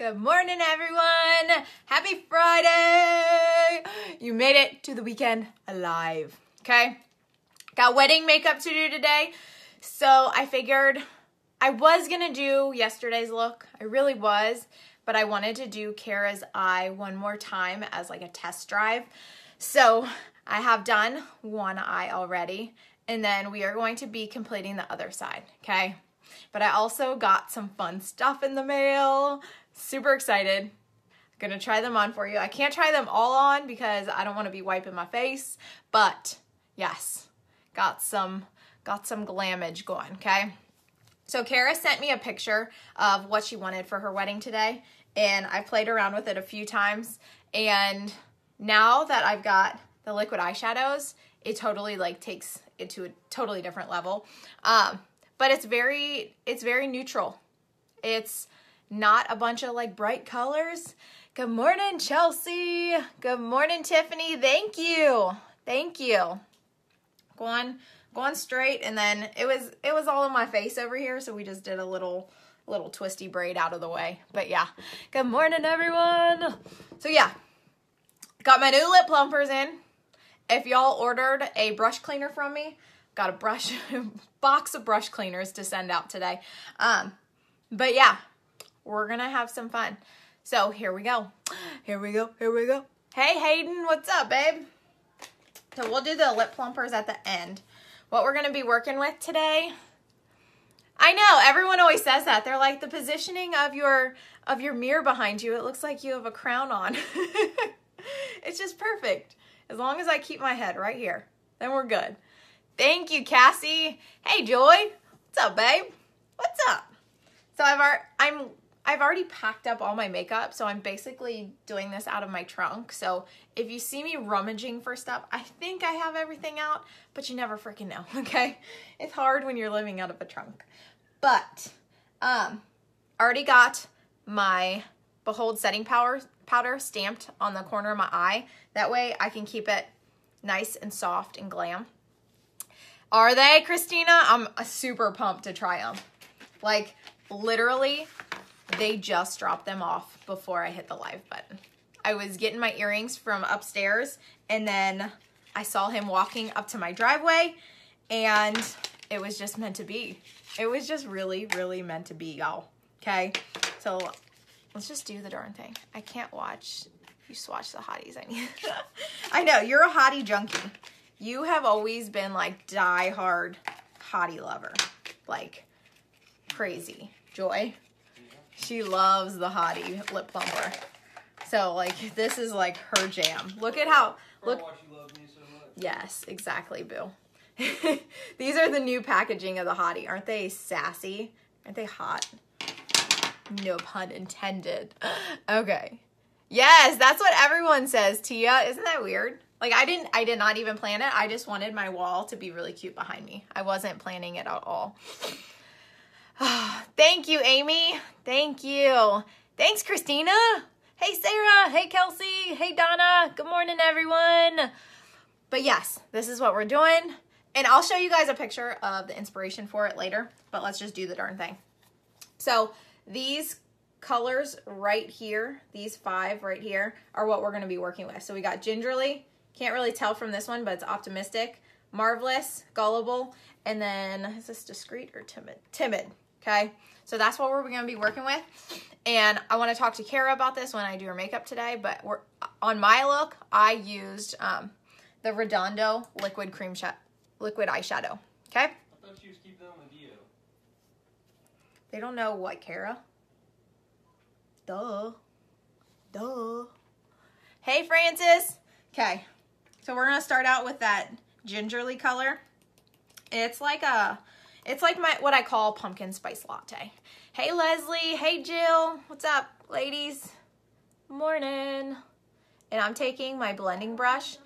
Good morning, everyone. Happy Friday. You made it to the weekend alive. Okay. Got wedding makeup to do today. So I figured I was going to do yesterday's look. I really was. But I wanted to do Kara's eye one more time as like a test drive. So I have done one eye already. And then we are going to be completing the other side. Okay. But I also got some fun stuff in the mail. Super excited. Gonna try them on for you. I can't try them all on because I don't want to be wiping my face, but yes, got some got some glamage going, okay? So Kara sent me a picture of what she wanted for her wedding today, and I played around with it a few times, and now that I've got the liquid eyeshadows, it totally like takes it to a totally different level. Um, but it's very it's very neutral. It's not a bunch of like bright colors. Good morning, Chelsea. Good morning, Tiffany. Thank you. Thank you. Go on, go on straight, and then it was it was all in my face over here, so we just did a little little twisty braid out of the way. But yeah, good morning, everyone. So yeah, got my new lip plumpers in. If y'all ordered a brush cleaner from me, got a brush box of brush cleaners to send out today. Um, but yeah, we're gonna have some fun. So here we go. Here we go. Here we go. Hey Hayden, what's up, babe? So we'll do the lip plumpers at the end. What we're gonna be working with today. I know everyone always says that. They're like the positioning of your of your mirror behind you. It looks like you have a crown on. it's just perfect. As long as I keep my head right here, then we're good. Thank you, Cassie. Hey, Joy. What's up, babe? What's up? So I've I'm I've already packed up all my makeup, so I'm basically doing this out of my trunk. So if you see me rummaging for stuff, I think I have everything out, but you never freaking know, okay? It's hard when you're living out of a trunk. But um already got my Behold setting powder powder stamped on the corner of my eye. That way I can keep it nice and soft and glam. Are they, Christina? I'm super pumped to try them. Like, literally, they just dropped them off before I hit the live button. I was getting my earrings from upstairs, and then I saw him walking up to my driveway, and it was just meant to be. It was just really, really meant to be, y'all. Okay? So, let's just do the darn thing. I can't watch you swatch the hotties. I. I know, you're a hottie junkie you have always been like die hard hottie lover. Like crazy. Joy. She loves the hottie lip plumper. So like this is like her jam. Look at how look Yes, exactly, Boo. These are the new packaging of the hottie. Aren't they sassy? Aren't they hot? No pun intended. Okay. Yes, that's what everyone says, Tia. Isn't that weird? Like I didn't, I did not even plan it. I just wanted my wall to be really cute behind me. I wasn't planning it at all. Thank you, Amy. Thank you. Thanks, Christina. Hey, Sarah. Hey, Kelsey. Hey, Donna. Good morning, everyone. But yes, this is what we're doing. And I'll show you guys a picture of the inspiration for it later, but let's just do the darn thing. So these colors right here, these five right here, are what we're going to be working with. So we got Gingerly, can't really tell from this one, but it's optimistic, marvelous, gullible, and then is this discreet or timid? Timid, okay? So that's what we're gonna be working with. And I wanna talk to Kara about this when I do her makeup today, but we're on my look, I used um, the Redondo liquid cream liquid eyeshadow, okay? I thought you was keeping that with you. They don't know what, Kara? Duh. Duh. Hey, Francis. Okay, so we're gonna start out with that gingerly color. It's like a, it's like my what I call pumpkin spice latte. Hey Leslie, hey Jill, what's up, ladies? Morning. And I'm taking my blending brush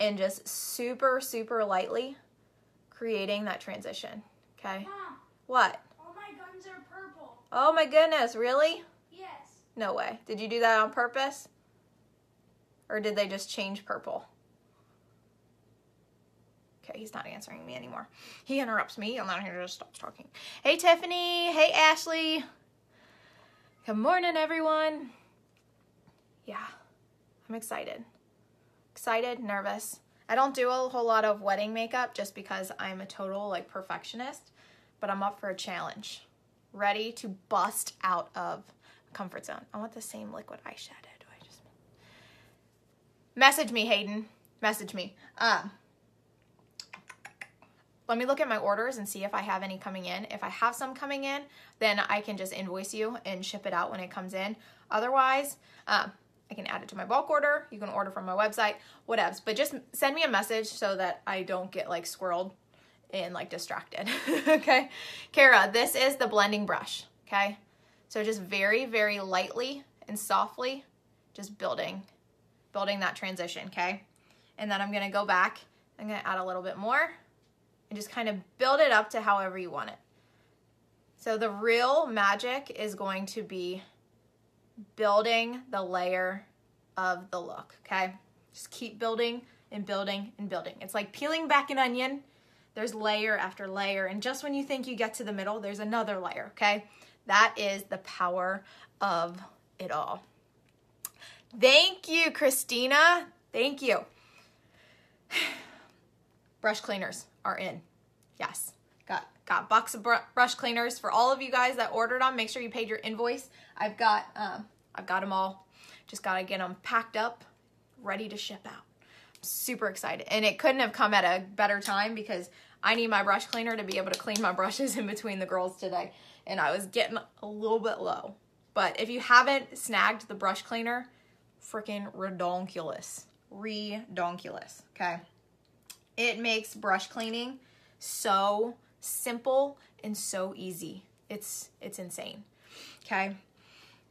and just super, super lightly creating that transition. Okay. Mom, what? All my guns are purple. Oh my goodness, really? Yes. No way. Did you do that on purpose? Or did they just change purple? Okay, he's not answering me anymore. He interrupts me and then he just stops talking. Hey, Tiffany. Hey, Ashley. Good morning, everyone. Yeah, I'm excited. Excited, nervous. I don't do a whole lot of wedding makeup just because I'm a total like perfectionist, but I'm up for a challenge. Ready to bust out of comfort zone. I want the same liquid eyeshadow. Do I just message me, Hayden? Message me. Um, let me look at my orders and see if I have any coming in. If I have some coming in, then I can just invoice you and ship it out when it comes in. Otherwise, um, I can add it to my bulk order. You can order from my website, whatevs. But just send me a message so that I don't get like squirreled and like distracted. okay. Kara, this is the blending brush. Okay. So just very, very lightly and softly, just building, building that transition. Okay. And then I'm going to go back. I'm going to add a little bit more and just kind of build it up to however you want it. So the real magic is going to be building the layer of the look, okay? Just keep building and building and building. It's like peeling back an onion. There's layer after layer, and just when you think you get to the middle, there's another layer, okay? That is the power of it all. Thank you, Christina. Thank you. Brush cleaners are in. Yes. Got got box of br brush cleaners for all of you guys that ordered them. Make sure you paid your invoice. I've got um, I've got them all. Just got to get them packed up, ready to ship out. I'm super excited. And it couldn't have come at a better time because I need my brush cleaner to be able to clean my brushes in between the girls today. And I was getting a little bit low. But if you haven't snagged the brush cleaner, freaking redonkulous. Redonkulous, okay? It makes brush cleaning so simple and so easy. It's it's insane. Okay.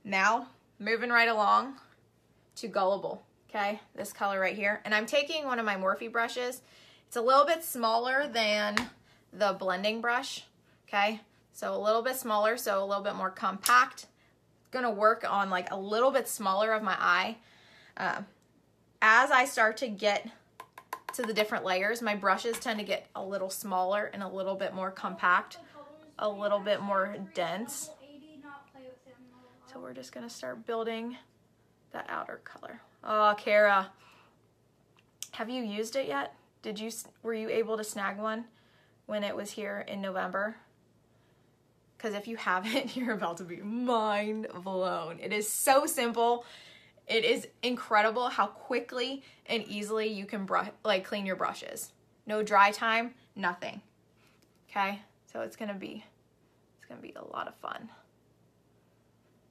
Now, moving right along to Gullible. Okay, this color right here. And I'm taking one of my Morphe brushes. It's a little bit smaller than the blending brush. Okay, so a little bit smaller, so a little bit more compact. Gonna work on like a little bit smaller of my eye. Uh, as I start to get to the different layers, my brushes tend to get a little smaller and a little bit more compact, a little bit more dense. So we're just gonna start building that outer color. Oh, Kara, have you used it yet? Did you, were you able to snag one when it was here in November? Because if you haven't, you're about to be mind blown. It is so simple. It is incredible how quickly and easily you can brush, like clean your brushes. No dry time, nothing. Okay, so it's gonna be, it's gonna be a lot of fun.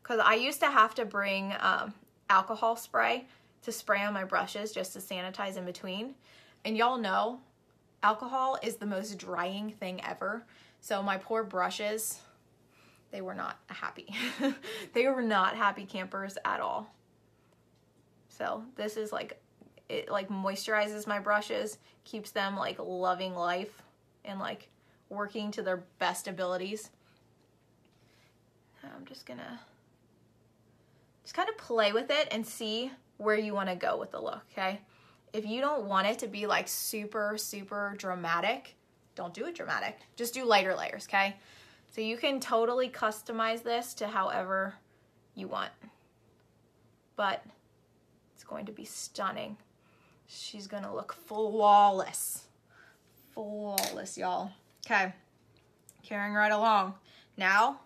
Cause I used to have to bring um, alcohol spray to spray on my brushes just to sanitize in between. And y'all know, alcohol is the most drying thing ever. So my poor brushes, they were not happy. they were not happy campers at all. So this is like, it like moisturizes my brushes, keeps them like loving life and like working to their best abilities. I'm just gonna just kind of play with it and see where you wanna go with the look, okay? If you don't want it to be like super, super dramatic, don't do it dramatic. Just do lighter layers, okay? So you can totally customize this to however you want. But it's going to be stunning. She's gonna look flawless. Flawless, y'all. Okay, carrying right along. Now,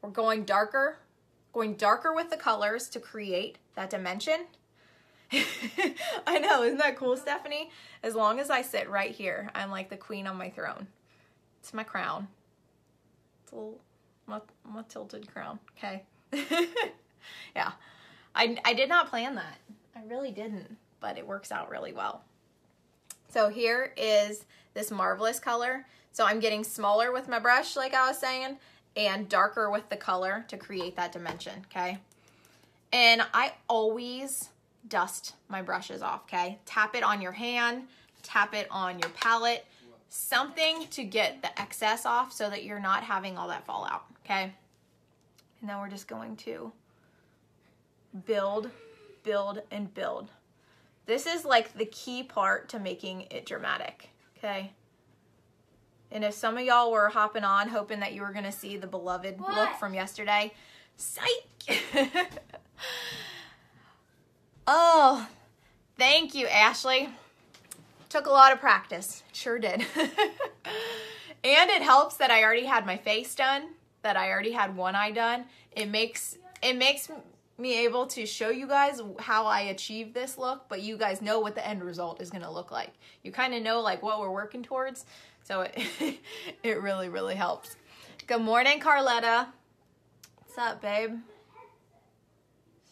we're going darker, going darker with the colors to create that dimension. I know, isn't that cool, Stephanie? As long as I sit right here, I'm like the queen on my throne. It's my crown. It's a little, my, my tilted crown, okay? yeah. I, I did not plan that. I really didn't, but it works out really well. So here is this marvelous color. So I'm getting smaller with my brush, like I was saying, and darker with the color to create that dimension, okay? And I always dust my brushes off, okay? Tap it on your hand, tap it on your palette, something to get the excess off so that you're not having all that fall out, okay? And then we're just going to build, build, and build. This is like the key part to making it dramatic, okay? And if some of y'all were hopping on hoping that you were gonna see the beloved What? look from yesterday, Psych! oh, thank you, Ashley. Took a lot of practice. Sure did. and it helps that I already had my face done, that I already had one eye done. It makes it makes me able to show you guys how I achieve this look, but you guys know what the end result is to look like. You kind of know like what we're working towards. So it, it really, really helps. Good morning, Carletta. What's up, babe?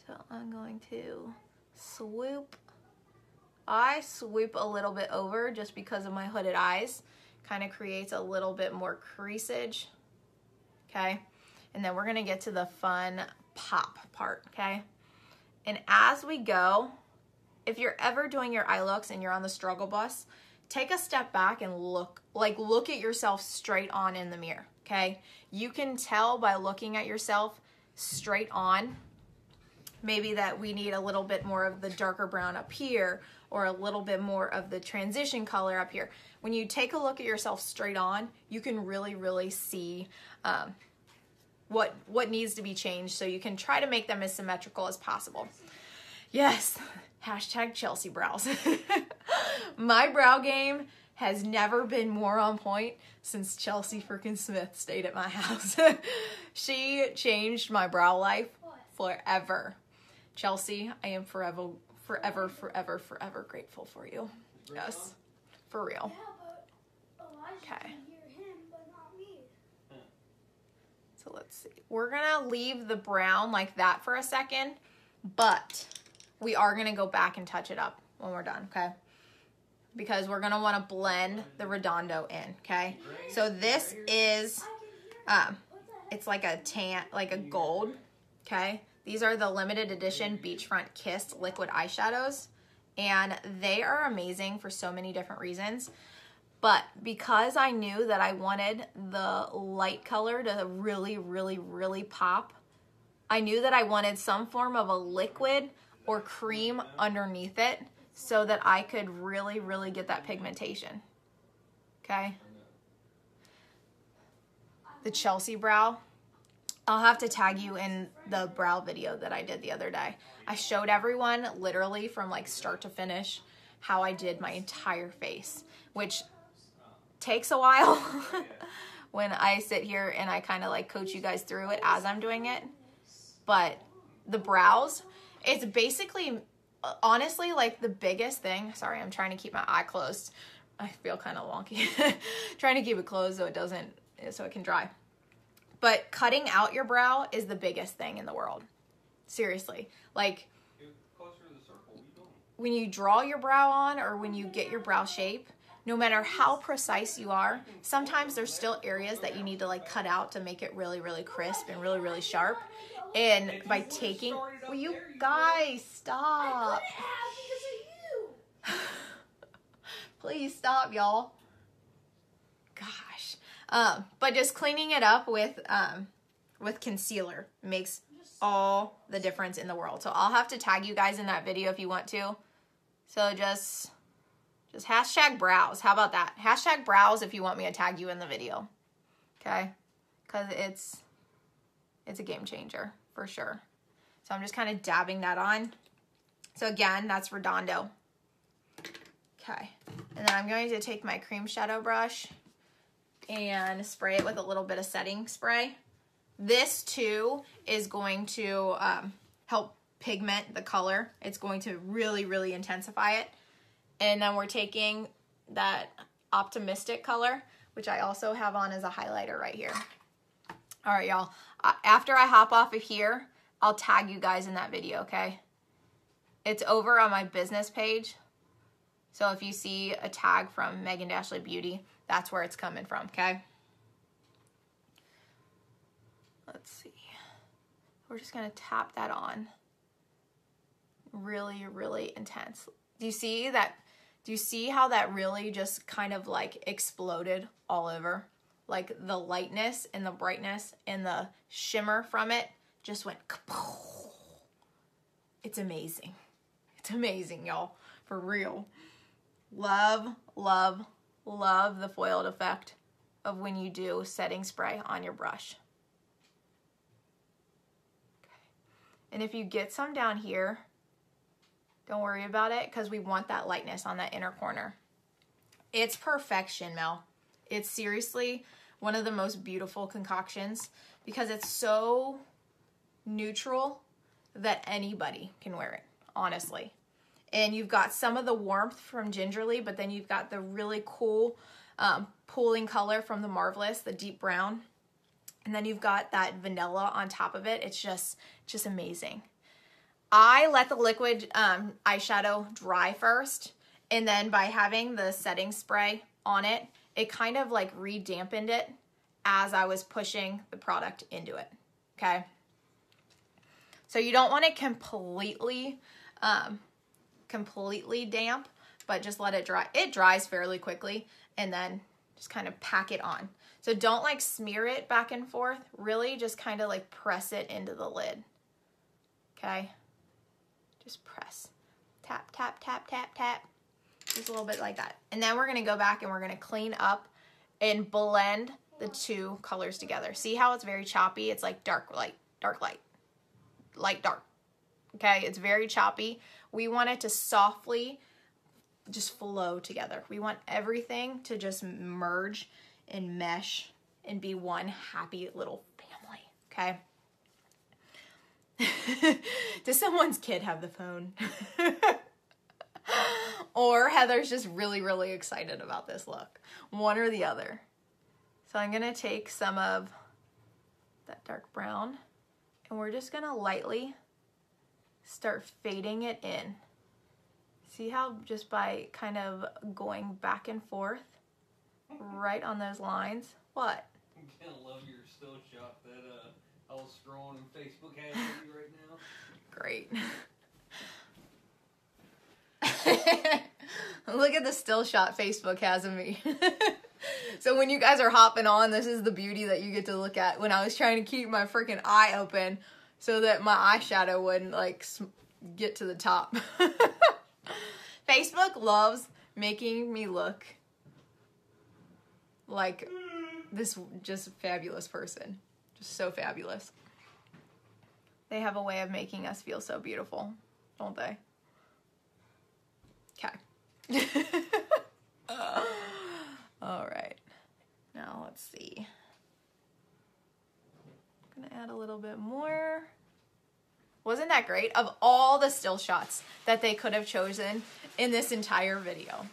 So I'm going to swoop. I swoop a little bit over just because of my hooded eyes. Kind of creates a little bit more creasage. Okay. And then we're to get to the fun pop part. Okay. And as we go, if you're ever doing your eye looks and you're on the struggle bus, take a step back and look, like look at yourself straight on in the mirror. Okay. You can tell by looking at yourself straight on maybe that we need a little bit more of the darker brown up here or a little bit more of the transition color up here. When you take a look at yourself straight on, you can really, really see um, what, what needs to be changed so you can try to make them as symmetrical as possible. Yes, hashtag Chelsea brows. My brow game has never been more on point since Chelsea freaking Smith stayed at my house. she changed my brow life forever. Chelsea, I am forever, forever, forever, forever grateful for you. Yes, for real. Okay. So let's see. We're gonna leave the brown like that for a second, but we are gonna go back and touch it up when we're done, okay? Because we're gonna wanna blend the Redondo in, okay? So this is, um, it's like a tan, like a gold, okay? These are the limited edition Beachfront Kiss liquid eyeshadows, and they are amazing for so many different reasons. But because I knew that I wanted the light color to really, really, really pop, I knew that I wanted some form of a liquid or cream underneath it so that I could really, really get that pigmentation. Okay? The Chelsea brow I'll have to tag you in the brow video that I did the other day. I showed everyone literally from like start to finish how I did my entire face, which takes a while when I sit here and I kind of like coach you guys through it as I'm doing it. But the brows, it's basically honestly like the biggest thing. Sorry, I'm trying to keep my eye closed. I feel kind of wonky. trying to keep it closed so it doesn't so it can dry. But cutting out your brow is the biggest thing in the world. Seriously. Like when you draw your brow on or when you get your brow shape, no matter how precise you are, sometimes there's still areas that you need to like cut out to make it really, really crisp and really, really sharp. And by taking, will you guys stop? Please stop, y'all. Gosh. Um, but just cleaning it up with um, with concealer makes all the difference in the world. So I'll have to tag you guys in that video if you want to. So just just hashtag brows. How about that? Hashtag brows if you want me to tag you in the video. Okay? Because it's it's a game changer for sure. So I'm just kind of dabbing that on. So again, that's Redondo. Okay. And then I'm going to take my cream shadow brush and spray it with a little bit of setting spray. This too is going to um, help pigment the color. It's going to really, really intensify it. And then we're taking that optimistic color, which I also have on as a highlighter right here. All right, y'all. Uh, after I hop off of here, I'll tag you guys in that video, okay? It's over on my business page. So if you see a tag from Megan Dashley Beauty, that's where it's coming from, okay? Let's see. We're just going to tap that on. Really, really intense. Do you see that? Do you see how that really just kind of like exploded all over? Like the lightness and the brightness and the shimmer from it just went It's amazing. It's amazing, y'all. For real. Love, love, love the foiled effect of when you do setting spray on your brush. And if you get some down here, don't worry about it because we want that lightness on that inner corner. It's perfection, Mel. It's seriously one of the most beautiful concoctions because it's so neutral that anybody can wear it, honestly. And you've got some of the warmth from Gingerly, but then you've got the really cool um, pooling color from the Marvelous, the deep brown. And then you've got that vanilla on top of it. It's just, just amazing. I let the liquid um, eyeshadow dry first. And then by having the setting spray on it, it kind of like redampened it as I was pushing the product into it. Okay. So you don't want it completely, um, completely damp, but just let it dry. It dries fairly quickly and then just kind of pack it on. So don't like smear it back and forth. Really just kind of like press it into the lid. Okay. Just press. Tap, tap, tap, tap, tap. Just a little bit like that. And then we're to go back and we're to clean up and blend the two colors together. See how it's very choppy? It's like dark light, dark light, light dark. Okay, it's very choppy. We want it to softly just flow together. We want everything to just merge and mesh and be one happy little family. Okay. Does someone's kid have the phone? or Heather's just really, really excited about this look. One or the other. So I'm gonna take some of that dark brown and we're just gonna lightly start fading it in. See how just by kind of going back and forth right on those lines? What? I'm gonna love your still shot that uh, I was scrolling Facebook has right now. Great. Look at the still shot Facebook has of me. so when you guys are hopping on, this is the beauty that you get to look at. When I was trying to keep my freaking eye open so that my eyeshadow wouldn't like get to the top. Facebook loves making me look like this just fabulous person. Just so fabulous. They have a way of making us feel so beautiful, don't they? Okay. All right. Now let's see. I'm gonna add a little bit more. Wasn't that great? Of all the still shots that they could have chosen in this entire video,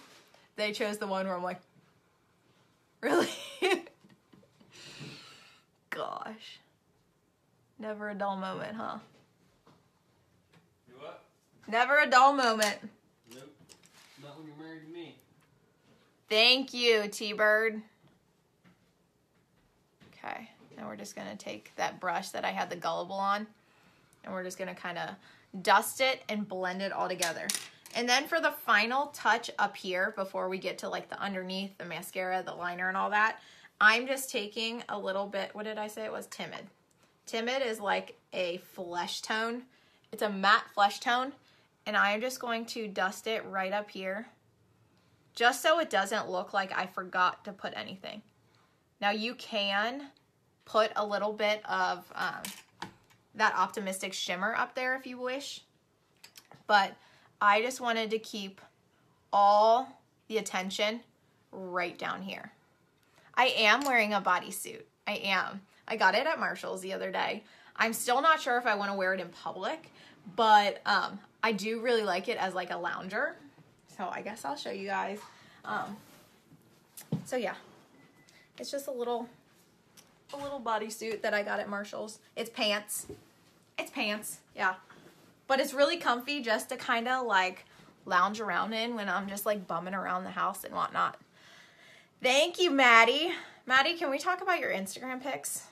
they chose the one where I'm like, really? Gosh. Never a dull moment, huh? What? Never a dull moment. Nope. Not when you're married to me. Thank you, T-Bird. Okay, now we're just gonna take that brush that I had the gullible on and we're just gonna kind of dust it and blend it all together. And then for the final touch up here, before we get to like the underneath, the mascara, the liner and all that, I'm just taking a little bit, what did I say it was? Timid. Timid is like a flesh tone. It's a matte flesh tone. And I am just going to dust it right up here, just so it doesn't look like I forgot to put anything. Now you can put a little bit of um, that optimistic shimmer up there if you wish. But I just wanted to keep all the attention right down here. I am wearing a bodysuit. I am. I got it at Marshall's the other day. I'm still not sure if I want to wear it in public, but um, I do really like it as like a lounger. So I guess I'll show you guys. Um, so yeah, it's just a little, a little bodysuit that I got at Marshall's. It's pants. It's pants, yeah. But it's really comfy just to kind of like lounge around in when I'm just like bumming around the house and whatnot. Thank you, Maddie. Maddie, can we talk about your Instagram pics?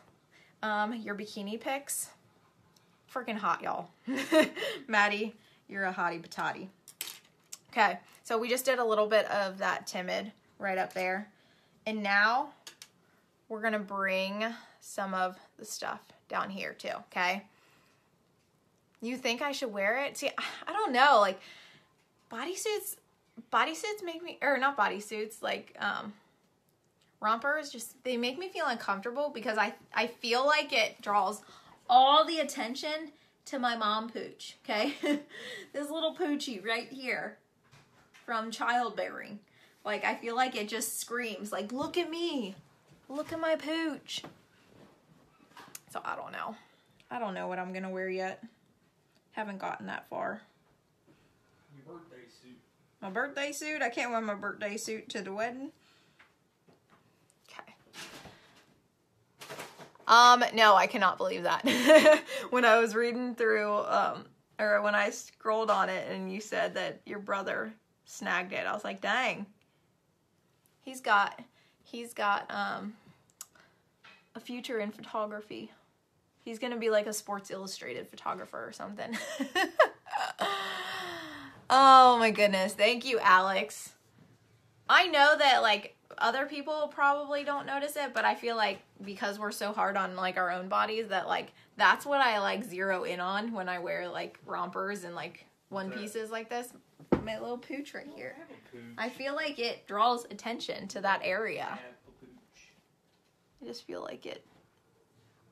Um, your bikini pics? Freaking hot, y'all. Maddie, you're a hottie patati. Okay, so we just did a little bit of that timid right up there. And now we're gonna bring some of the stuff down here too, okay? You think I should wear it? See, I don't know, like bodysuits, bodysuits make me, or not bodysuits, like um, rompers just, they make me feel uncomfortable because I, I feel like it draws all the attention to my mom pooch, okay? this little poochie right here from childbearing. Like, I feel like it just screams, like, look at me. Look at my pooch. So, I don't know. I don't know what I'm going to wear yet. Haven't gotten that far. Your birthday suit. My birthday suit? I can't wear my birthday suit to the wedding. Okay. Um, no, I cannot believe that. when I was reading through, um, or when I scrolled on it and you said that your brother snagged it, I was like, dang. He's got, he's got, um, a future in photography. He's gonna be like a Sports Illustrated photographer or something. oh my goodness. Thank you, Alex. I know that like other people probably don't notice it, but I feel like because we're so hard on like our own bodies that like that's what I like zero in on when I wear like rompers and like one pieces like this. My little pooch right here. Have a pooch. I feel like it draws attention to that area. Have a pooch. I just feel like it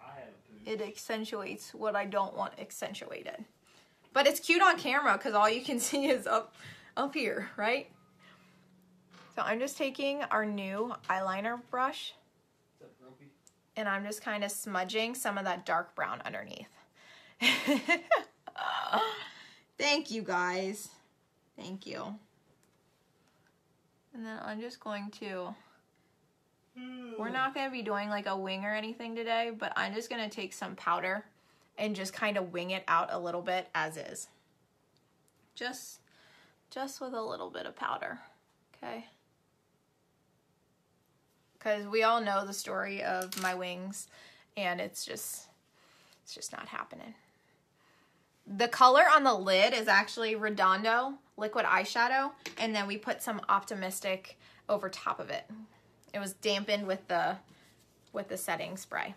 I have a pooch. it accentuates what I don't want accentuated. But it's cute on camera because all you can see is up up here, right? So I'm just taking our new eyeliner brush What's up, Grumpy? And I'm just kind of smudging some of that dark brown underneath. Thank you guys. Thank you. And then I'm just going to we're not going to be doing like a wing or anything today, but I'm just going to take some powder and just kind of wing it out a little bit as is. Just just with a little bit of powder. Okay? Cuz we all know the story of my wings and it's just it's just not happening. The color on the lid is actually Redondo liquid eyeshadow and then we put some optimistic over top of it. It was dampened with the with the setting spray.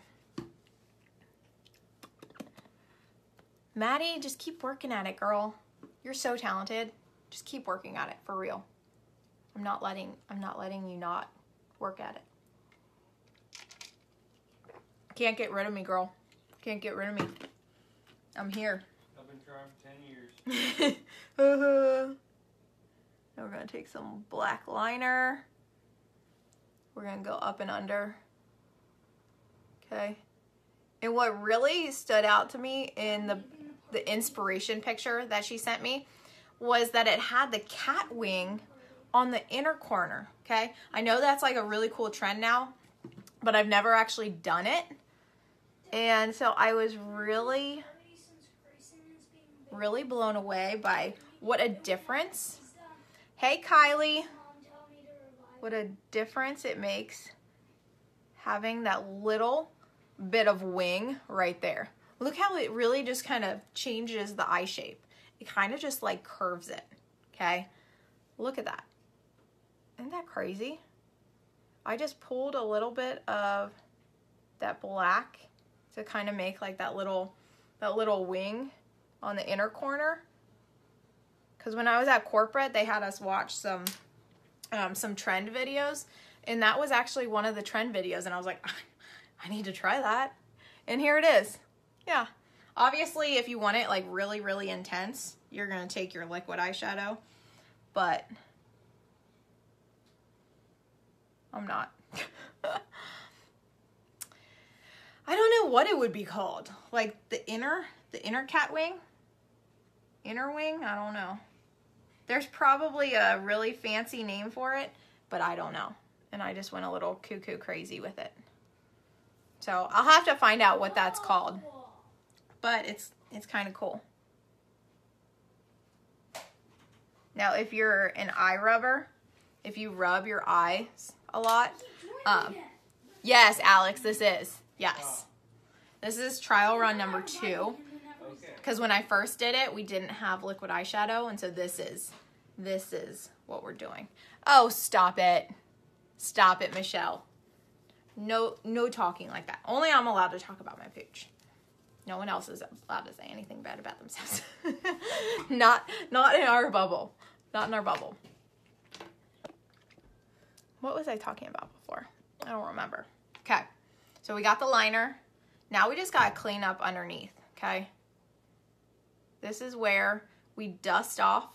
Maddie, just keep working at it, girl. You're so talented. Just keep working at it for real. I'm not letting I'm not letting you not work at it. Can't get rid of me, girl. Can't get rid of me. I'm here. I've been trying for 10 years. Uh-huh. now we're gonna take some black liner. We're gonna go up and under. Okay. And what really stood out to me in the the inspiration picture that she sent me was that it had the cat wing on the inner corner. Okay. I know that's like a really cool trend now, but I've never actually done it. And so I was really really blown away by what a difference. Hey, Kylie. What a difference it makes having that little bit of wing right there. Look how it really just kind of changes the eye shape. It kind of just like curves it. Okay. Look at that. Isn't that crazy? I just pulled a little bit of that black to kind of make like that little that little wing on the inner corner. Because when I was at corporate, they had us watch some um, some trend videos, and that was actually one of the trend videos. And I was like, I need to try that, and here it is. Yeah, obviously, if you want it like really, really intense, you're gonna take your liquid eyeshadow, but I'm not. I don't know what it would be called. Like the inner, the inner cat wing, inner wing. I don't know. There's probably a really fancy name for it, but I don't know. And I just went a little cuckoo crazy with it. So I'll have to find out what that's called. But it's it's kind of cool. Now, if you're an eye rubber, if you rub your eyes a lot, um, yes, Alex, this is yes. This is trial run number two. Because when I first did it, we didn't have liquid eyeshadow, and so this is this is what we're doing. Oh, stop it. Stop it, Michelle. No no talking like that. Only I'm allowed to talk about my pooch. No one else is allowed to say anything bad about themselves. not not in our bubble. Not in our bubble. What was I talking about before? I don't remember. So we got the liner. Now we just got to clean up underneath, okay? this is where we dust off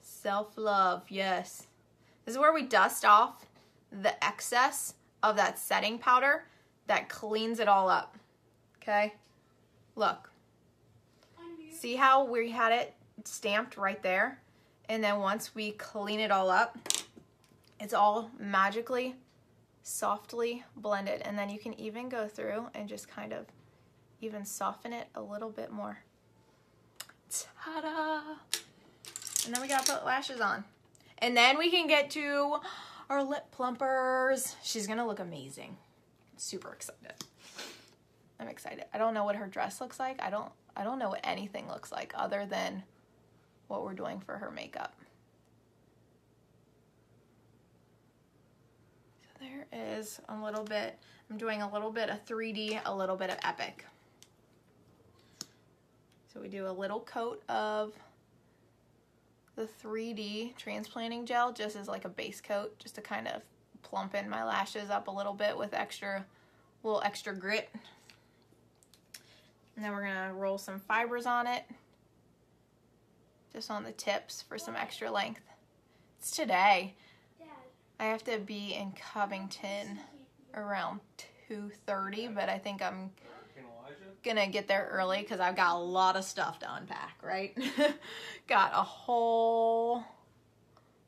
self love. Yes. This is where we dust off the excess of that setting powder that cleans it all up. Okay? Look. See how we had it stamped right there? And then once we clean it all up, it's all magically, softly blended. And then you can even go through and just kind of even soften it a little bit more. Ta-da! And then we gotta put lashes on. And then we can get to our lip plumpers. She's gonna look amazing. Super excited. I'm excited. I don't know what her dress looks like. I don't I don't know what anything looks like other than what we're doing for her makeup. There is a little bit. I'm doing a little bit of 3D, a little bit of Epic. So we do a little coat of the 3D transplanting gel just as like a base coat, just to kind of plump in my lashes up a little bit with extra, little extra grit. And then we're gonna roll some fibers on it, just on the tips for some extra length. It's today. I have to be in Covington around 2.30, but I think I'm gonna get there early because I've got a lot of stuff to unpack, right? got a whole,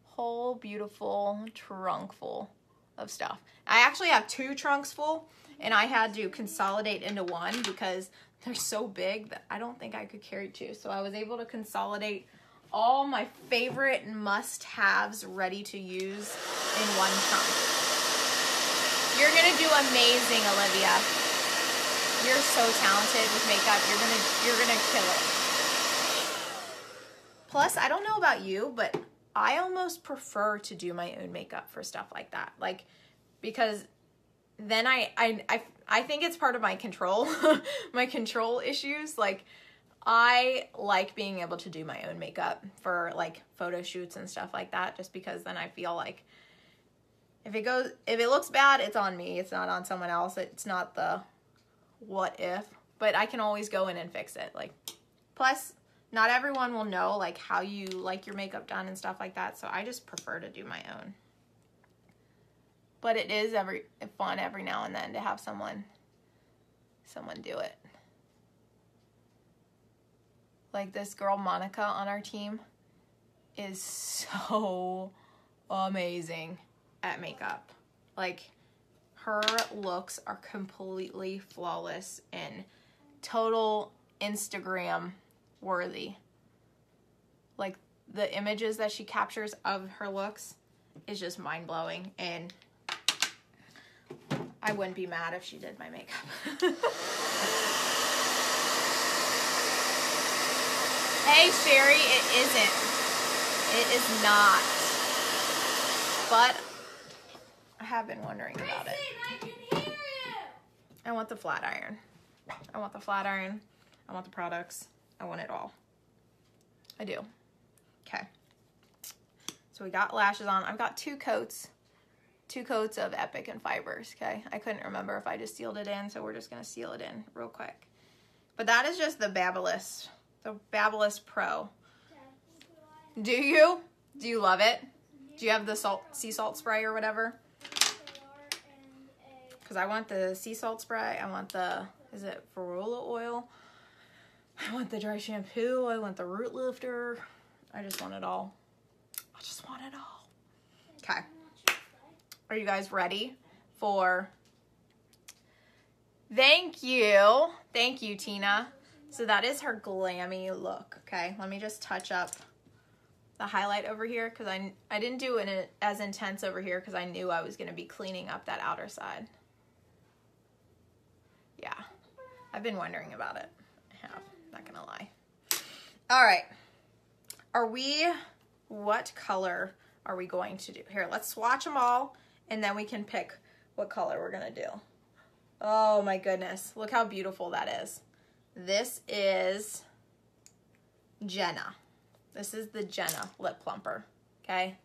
whole beautiful trunk full of stuff. I actually have two trunks full, and I had to consolidate into one because they're so big that I don't think I could carry two. So I was able to consolidate all my favorite must-haves ready to use in one trunk. You're gonna do amazing, Olivia. You're so talented with makeup. You're gonna you're gonna kill it. Plus, I don't know about you, but I almost prefer to do my own makeup for stuff like that. Like because then I I I, I think it's part of my control, my control issues. Like I like being able to do my own makeup for like photo shoots and stuff like that just because then I feel like if it goes if it looks bad, it's on me. It's not on someone else. It's not the what if, but I can always go in and fix it. Like plus not everyone will know like how you like your makeup done and stuff like that. So I just prefer to do my own. But it is every fun every now and then to have someone someone do it. Like this girl Monica on our team is so amazing at makeup. Like her looks are completely flawless and total Instagram worthy. Like the images that she captures of her looks is just mind blowing and I wouldn't be mad if she did my makeup. hey Sherry, it isn't. It is not. But I have been wondering about it. I can hear you. I want the flat iron. I want the flat iron. I want the products. I want it all. I do. Okay. So we got lashes on. I've got two coats. Two coats of Epic and Fibers, okay? I couldn't remember if I just sealed it in, so we're just going to seal it in real quick. But that is just the Babyliss. The Babyliss Pro. Do you? Do you love it? Do you have the salt sea salt spray or whatever? have AR and a Because I want the sea salt spray. I want the, is it Varrola oil? I want the dry shampoo. I want the root lifter. I just want it all. I just want it all. Okay. Are you guys ready for? Thank you. Thank you, Tina. So that is her glammy look. Okay. Let me just touch up the highlight over here because I, I didn't do it as intense over here because I knew I was going to be cleaning up that outer side. Yeah. I've been wondering about it. I have. Not going to lie. All right. Are we, what color are we going to do? Here, let's swatch them all and then we can pick what color we're going to do. Oh my goodness. Look how beautiful that is. This is Jenna. This is the Jenna lip plumper. Okay.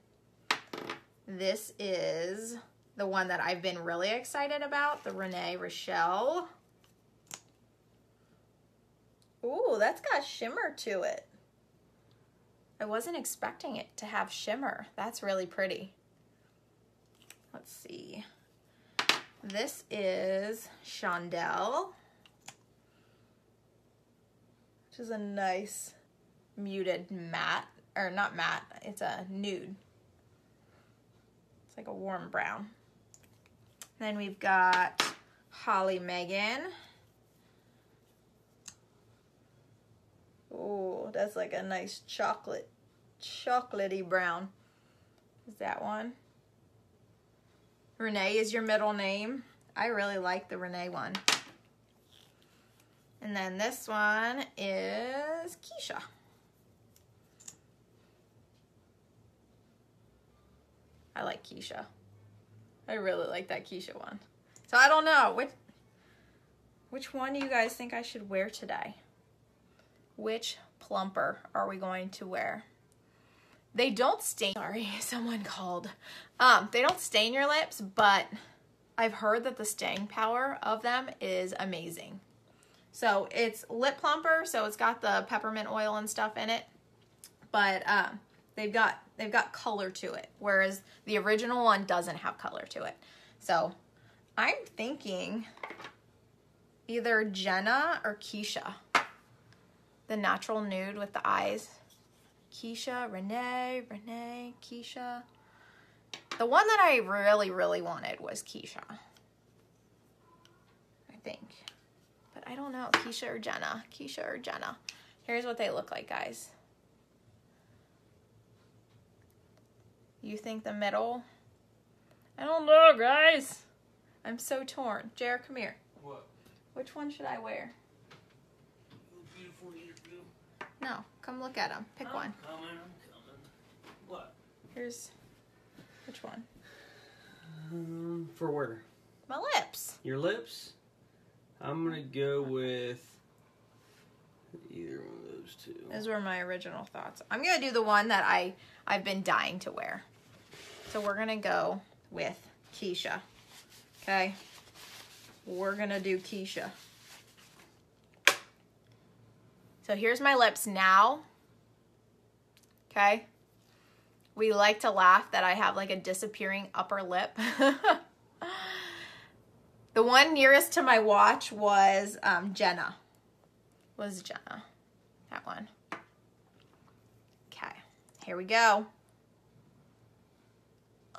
This is the one that I've been really excited about, the Renee Rochelle. Ooh, that's got shimmer to it. I wasn't expecting it to have shimmer. That's really pretty. Let's see. This is Shondell, which is a nice muted matte, or not matte, it's a nude. It's like a warm brown. Then we've got Holly Megan. Oh, that's like a nice chocolate, chocolatey brown. Is that one? Renee is your middle name. I really like the Renee one. And then this one is Keisha. I like Keisha. I really like that Keisha one. So I don't know which which one do you guys think I should wear today? Which plumper are we going to wear? They don't stain. Sorry, someone called. Um, they don't stain your lips, but I've heard that the staying power of them is amazing. So it's lip plumper, so it's got the peppermint oil and stuff in it, but um, they've got they've got color to it, whereas the original one doesn't have color to it. So I'm thinking either Jenna or Keisha. The natural nude with the eyes. Keisha, Renee, Renee, Keisha. The one that I really, really wanted was Keisha. I think. But I don't know. Keisha or Jenna. Keisha or Jenna. Here's what they look like, guys. You think the middle? I don't know, guys. I'm so torn. Jared, come here. What? Which one should I wear? No, come look at them. Pick I'm one. Coming, I'm coming. What? Here's which one? Um, for where? My lips. Your lips? I'm gonna go with either one of those two. Those were my original thoughts. I'm gonna do the one that I I've been dying to wear. So we're gonna go with Keisha. Okay. We're gonna do Keisha. So here's my lips now. Okay. We like to laugh that I have like a disappearing upper lip. the one nearest to my watch was um, Jenna. Was Jenna. That one. Okay. Here we go.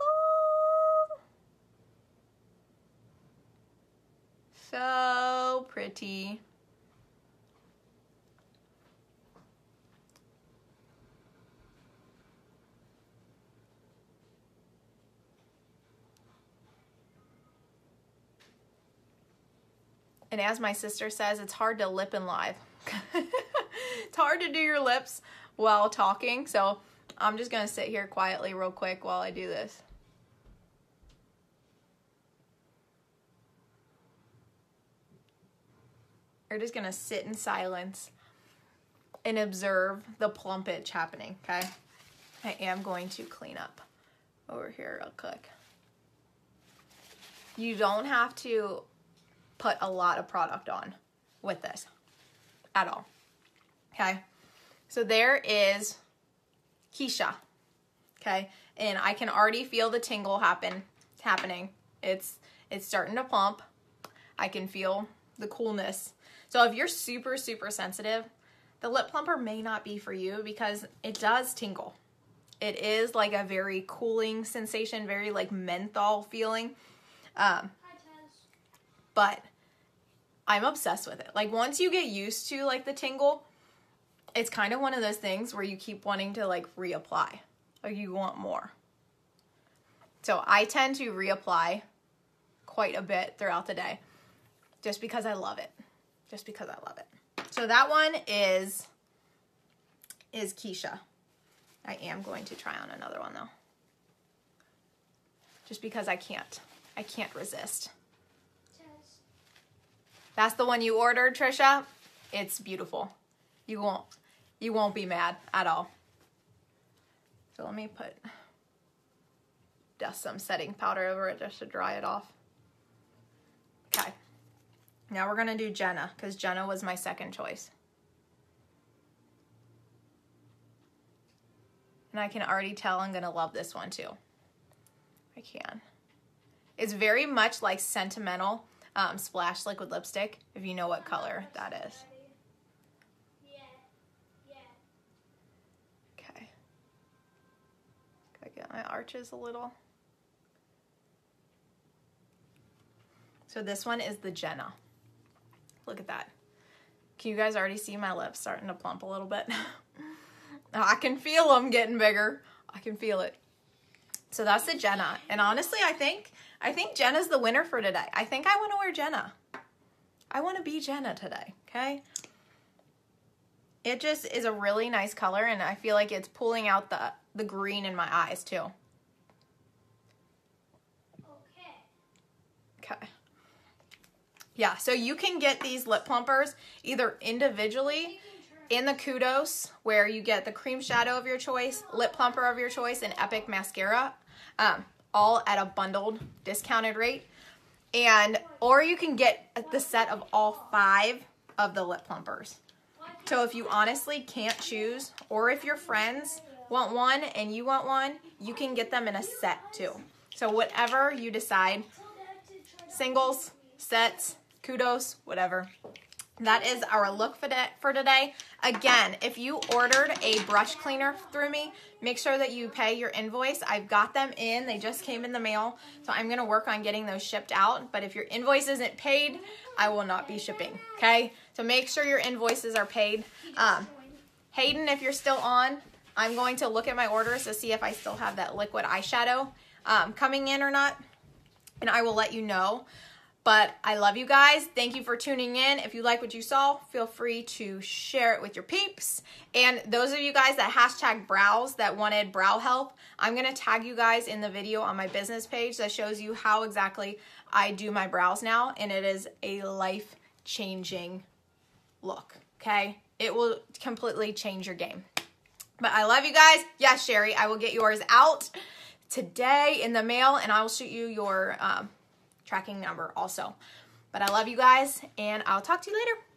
Oh. So pretty. And as my sister says, it's hard to lip and live. it's hard to do your lips while talking, so I'm just gonna sit here quietly real quick while I do this. We're just gonna sit in silence and observe the plumpage happening, okay? I am going to clean up over here real quick. You don't have to put a lot of product on with this at all. Okay. So there is Keisha. Okay. And I can already feel the tingle happen happening. It's it's starting to plump. I can feel the coolness. So if you're super super sensitive, the lip plumper may not be for you because it does tingle. It is like a very cooling sensation, very like menthol feeling. Um, Hi, Tess. but I'm obsessed with it. Like once you get used to like the tingle, it's kind of one of those things where you keep wanting to like reapply. Like you want more. So I tend to reapply quite a bit throughout the day just because I love it. Just because I love it. So that one is is Keisha. I am going to try on another one though. Just because I can't. I can't resist. That's the one you ordered, Trisha. It's beautiful. You won't you won't be mad at all. So let me put dust some setting powder over it just to dry it off. Okay. Now we're gonna do Jenna because Jenna was my second choice. And I can already tell I'm gonna love this one too. I can. It's very much like sentimental um, Splash Liquid Lipstick, if you know what color that is. Okay. Gotta get my arches a little. So this one is the Jenna. Look at that. Can you guys already see my lips starting to plump a little bit? I can feel them getting bigger. I can feel it. So that's the Jenna. And honestly, I think I think Jenna's the winner for today. I think I want to wear Jenna. I want to be Jenna today, okay? It just is a really nice color and I feel like it's pulling out the the green in my eyes too. Okay. Okay. Yeah, so you can get these lip plumpers either individually in the kudos where you get the cream shadow of your choice lip plumper of your choice and epic mascara um, all at a bundled discounted rate. And or you can get the set of all five of the lip plumpers. So if you honestly can't choose or if your friends want one and you want one you can get them in a set too. So whatever you decide singles, sets, kudos, whatever. That is our look for, today. Again, if you ordered a brush cleaner through me, make sure that you pay your invoice. I've got them in. They just came in the mail. So I'm going to work on getting those shipped out. But if your invoice isn't paid, I will not be shipping. Okay? So make sure your invoices are paid. Um, Hayden, if you're still on, I'm going to look at my orders to see if I still have that liquid eyeshadow um, coming in or not and I will let you know. But I love you guys. Thank you for tuning in. If you like what you saw, feel free to share it with your peeps. And those of you guys that hashtag brows that wanted brow help, I'm to tag you guys in the video on my business page that shows you how exactly I do my brows now. And it is a life changing look. Okay. It will completely change your game. But I love you guys. Yes, Sherry, I will get yours out today in the mail and I will shoot you your um, tracking number also. But I love you guys and I'll talk to you later.